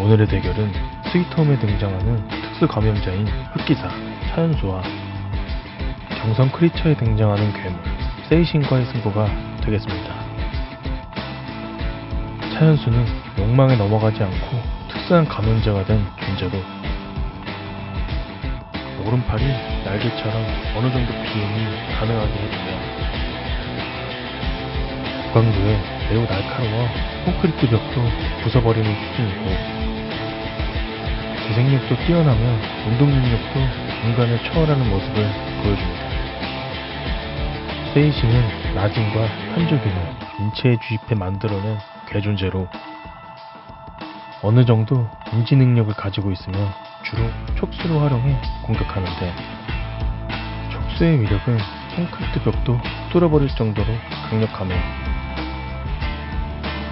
오늘의 대결은 스위트홈에 등장하는 특수 감염자인 흑기사 차연수와 경성 크리처에 등장하는 괴물 세이신과의 승부가 되겠습니다. 차연수는 욕망에 넘어가지 않고 특수한 감염자가 된 존재로 오른팔이 날개처럼 어느 정도 비행이 가능하게 해주며 국강도에 매우 날카로워 콘크리트 벽도 부숴버리는 수준이고 재생력도 뛰어나며 운동 능력도 인간을 초월하는 모습을 보여줍니다. 세이시는 나진과 한조기를 인체에 주입해 만들어낸 괴존재로 어느 정도 인지 능력을 가지고 있으며 주로 촉수를 활용해 공격하는데 촉수의 위력은 콘크리트 벽도 뚫어버릴 정도로 강력하며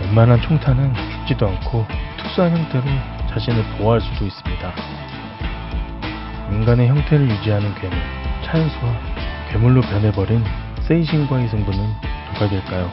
웬만한 총탄은 죽지도 않고 특수한 형태로 자신을 보호할 수도 있습니다. 인간의 형태를 유지하는 괴물 차연수와 괴물로 변해버린 세이신과의 승부는 누가 될까요?